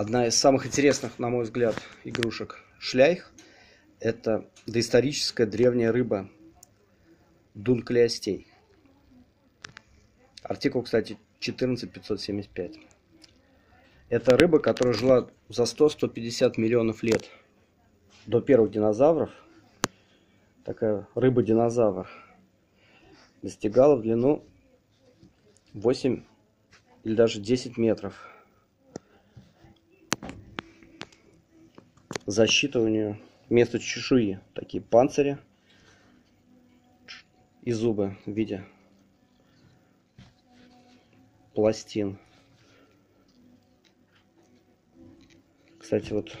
Одна из самых интересных, на мой взгляд, игрушек шляйх – это доисторическая древняя рыба дунклеостей. Артикул, кстати, 14575. Это рыба, которая жила за 100-150 миллионов лет до первых динозавров. Такая рыба-динозавр. Достигала в длину 8 или даже 10 метров. Защита у чешуи. Такие панцири и зубы в виде пластин. Кстати, вот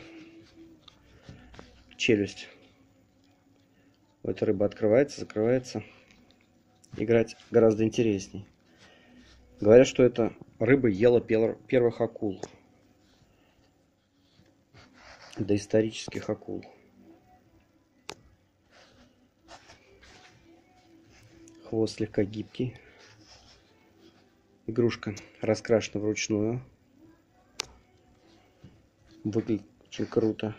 челюсть у этой рыбы открывается, закрывается. Играть гораздо интересней. Говорят, что эта рыба ела первых акул. Доисторических акул. Хвост слегка гибкий. Игрушка раскрашена вручную. Выглядит очень круто.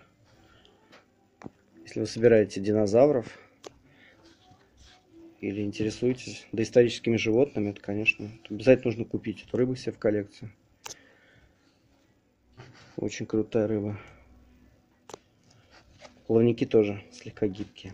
Если вы собираете динозавров или интересуетесь доисторическими животными, то, конечно, обязательно нужно купить эту рыбу себе в коллекцию. Очень крутая рыба. Плавники тоже слегка гибкие.